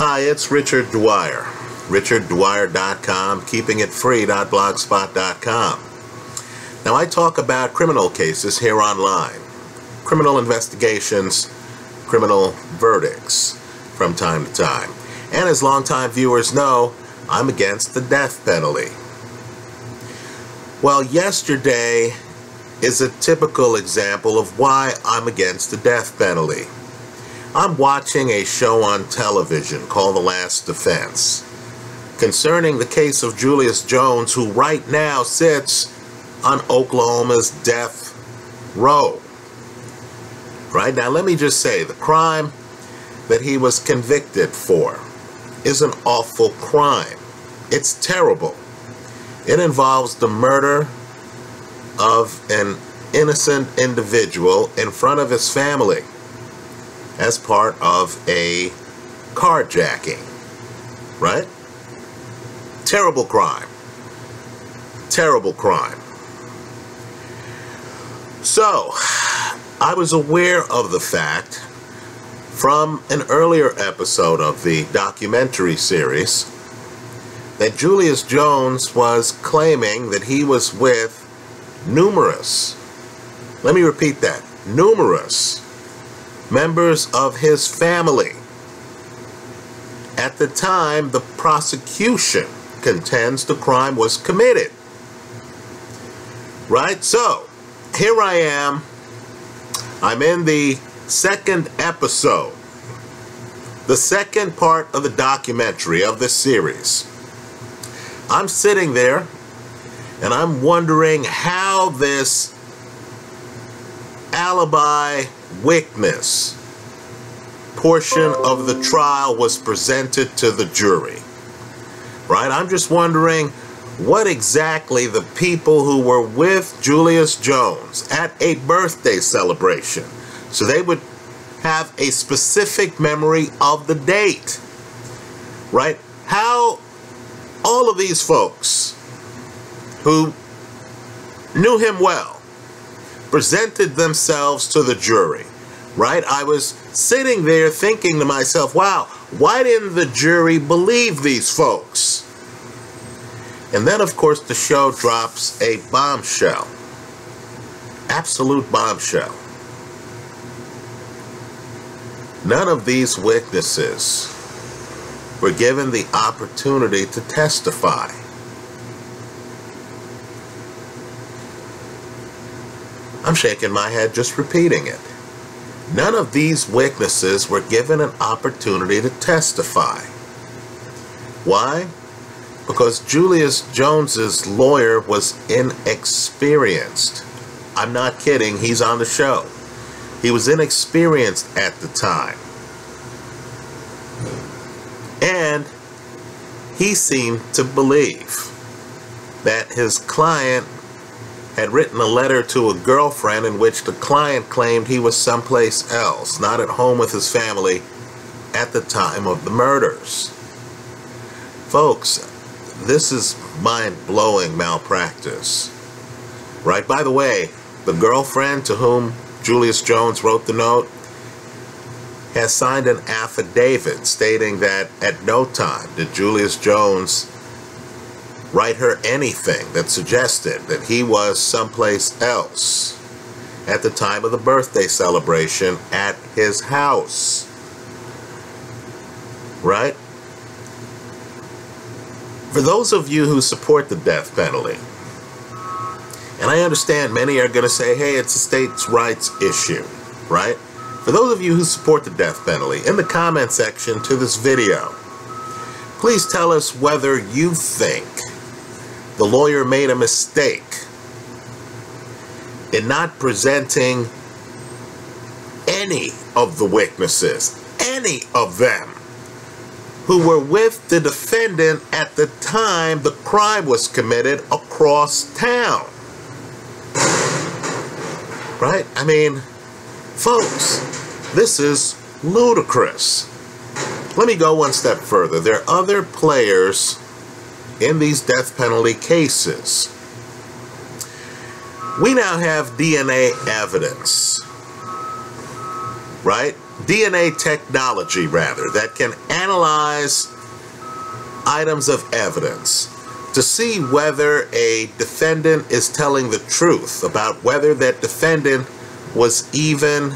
Hi, it's Richard Dwyer. RichardDwyer.com, keepingitfree.blogspot.com. Now, I talk about criminal cases here online, criminal investigations, criminal verdicts from time to time. And as longtime viewers know, I'm against the death penalty. Well, yesterday is a typical example of why I'm against the death penalty. I'm watching a show on television called The Last Defense concerning the case of Julius Jones, who right now sits on Oklahoma's death row. Right now, let me just say the crime that he was convicted for is an awful crime. It's terrible. It involves the murder of an innocent individual in front of his family as part of a carjacking. Right? Terrible crime. Terrible crime. So, I was aware of the fact from an earlier episode of the documentary series that Julius Jones was claiming that he was with numerous, let me repeat that, numerous members of his family. At the time, the prosecution contends the crime was committed. Right? So, here I am. I'm in the second episode, the second part of the documentary of this series. I'm sitting there and I'm wondering how this alibi witness portion of the trial was presented to the jury. Right? I'm just wondering what exactly the people who were with Julius Jones at a birthday celebration, so they would have a specific memory of the date. Right? How all of these folks who knew him well presented themselves to the jury, right? I was sitting there thinking to myself, wow, why didn't the jury believe these folks? And then, of course, the show drops a bombshell. Absolute bombshell. None of these witnesses were given the opportunity to testify. I'm shaking my head just repeating it. None of these witnesses were given an opportunity to testify. Why? Because Julius Jones's lawyer was inexperienced. I'm not kidding, he's on the show. He was inexperienced at the time. And he seemed to believe that his client had written a letter to a girlfriend in which the client claimed he was someplace else, not at home with his family at the time of the murders. Folks, this is mind-blowing malpractice. Right? By the way, the girlfriend to whom Julius Jones wrote the note has signed an affidavit stating that at no time did Julius Jones write her anything that suggested that he was someplace else at the time of the birthday celebration at his house. Right? For those of you who support the death penalty, and I understand many are going to say, hey, it's a states' rights issue, right? For those of you who support the death penalty, in the comment section to this video, please tell us whether you think the lawyer made a mistake in not presenting any of the witnesses, any of them, who were with the defendant at the time the crime was committed across town. Right? I mean, folks, this is ludicrous. Let me go one step further. There are other players in these death penalty cases. We now have DNA evidence, right? DNA technology, rather, that can analyze items of evidence to see whether a defendant is telling the truth about whether that defendant was even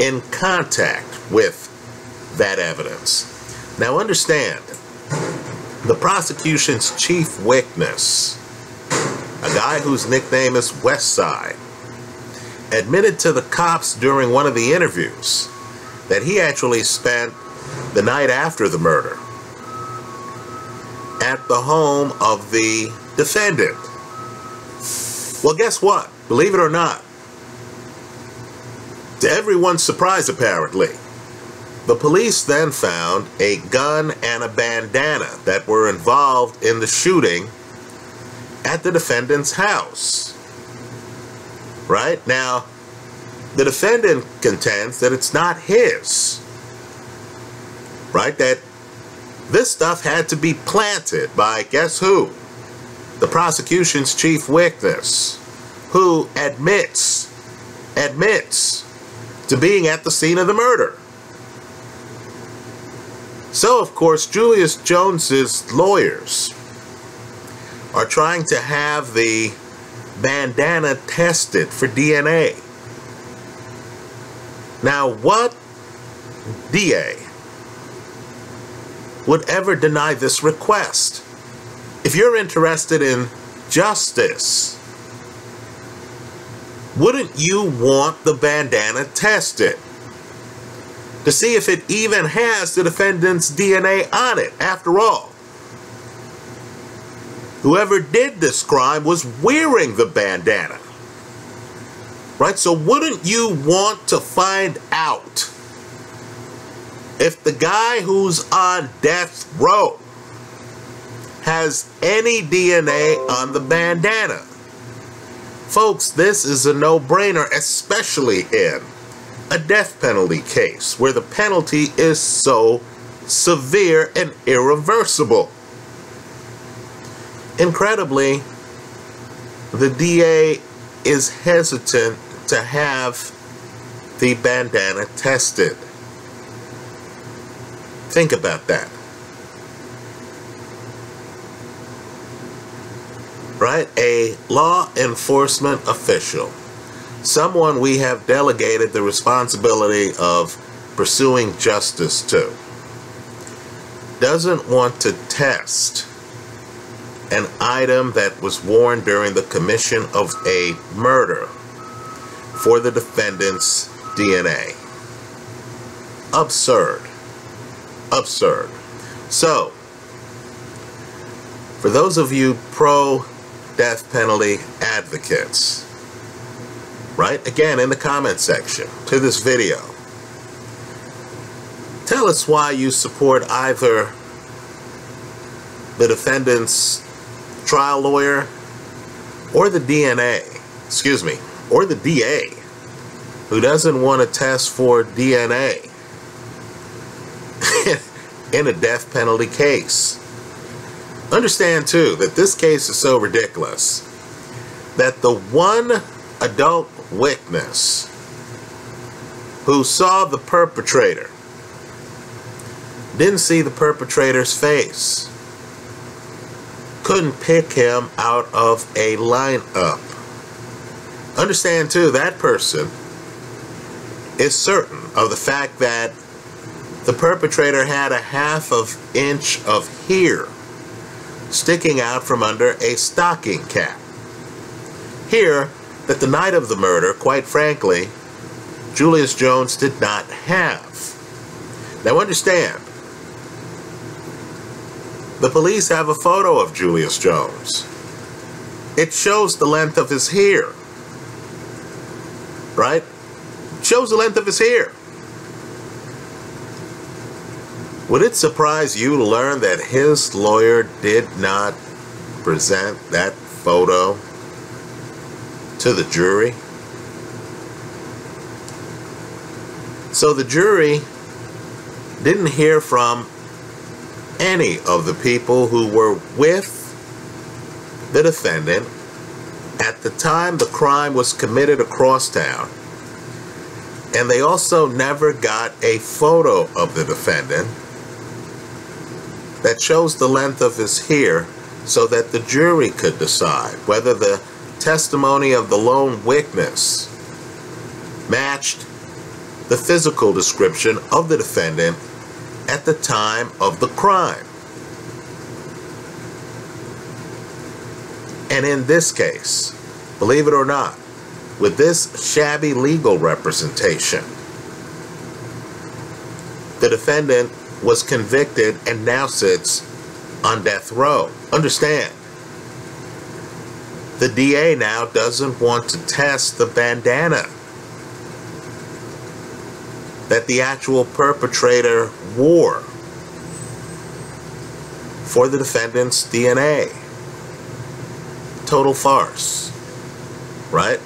in contact with that evidence. Now understand, the prosecution's chief witness, a guy whose nickname is Westside, admitted to the cops during one of the interviews that he actually spent the night after the murder at the home of the defendant. Well, guess what? Believe it or not, to everyone's surprise apparently, the police then found a gun and a bandana that were involved in the shooting at the defendant's house. Right? Now, the defendant contends that it's not his. Right? That this stuff had to be planted by guess who? The prosecution's chief witness, who admits, admits to being at the scene of the murder. So, of course, Julius Jones's lawyers are trying to have the bandana tested for DNA. Now, what DA would ever deny this request? If you're interested in justice, wouldn't you want the bandana tested? To see if it even has the defendant's DNA on it. After all, whoever did this crime was wearing the bandana. Right? So wouldn't you want to find out if the guy who's on death row has any DNA on the bandana? Folks, this is a no-brainer, especially in a death penalty case where the penalty is so severe and irreversible. Incredibly, the DA is hesitant to have the bandana tested. Think about that. Right? A law enforcement official someone we have delegated the responsibility of pursuing justice to doesn't want to test an item that was worn during the commission of a murder for the defendant's DNA. Absurd. Absurd. So, for those of you pro death penalty advocates, right? Again, in the comment section to this video. Tell us why you support either the defendant's trial lawyer or the DNA, excuse me, or the DA who doesn't want to test for DNA in a death penalty case. Understand too that this case is so ridiculous that the one adult witness who saw the perpetrator didn't see the perpetrator's face couldn't pick him out of a lineup. Understand too that person is certain of the fact that the perpetrator had a half of inch of hair sticking out from under a stocking cap. Here that the night of the murder, quite frankly, Julius Jones did not have. Now understand, the police have a photo of Julius Jones. It shows the length of his hair. Right? It shows the length of his hair. Would it surprise you to learn that his lawyer did not present that photo to the jury. So the jury didn't hear from any of the people who were with the defendant at the time the crime was committed across town And they also never got a photo of the defendant that shows the length of his hair so that the jury could decide whether the testimony of the lone witness matched the physical description of the defendant at the time of the crime. And in this case, believe it or not, with this shabby legal representation, the defendant was convicted and now sits on death row. Understand, the DA now doesn't want to test the bandana that the actual perpetrator wore for the defendant's DNA. Total farce, right?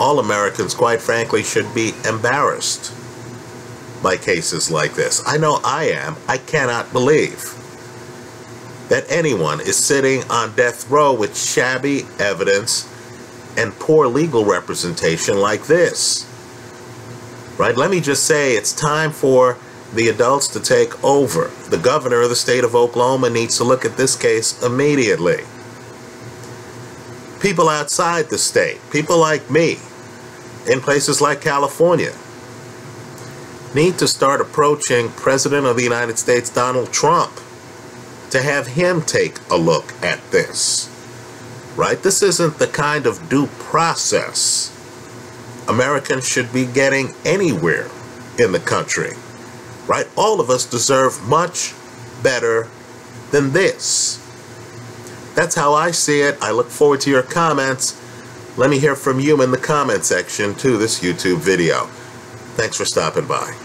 All Americans, quite frankly, should be embarrassed by cases like this. I know I am. I cannot believe that anyone is sitting on death row with shabby evidence and poor legal representation like this. Right? Let me just say it's time for the adults to take over. The governor of the state of Oklahoma needs to look at this case immediately. People outside the state, people like me, in places like California, need to start approaching President of the United States Donald Trump to have him take a look at this. Right? This isn't the kind of due process Americans should be getting anywhere in the country. Right? All of us deserve much better than this. That's how I see it. I look forward to your comments. Let me hear from you in the comment section to this YouTube video. Thanks for stopping by.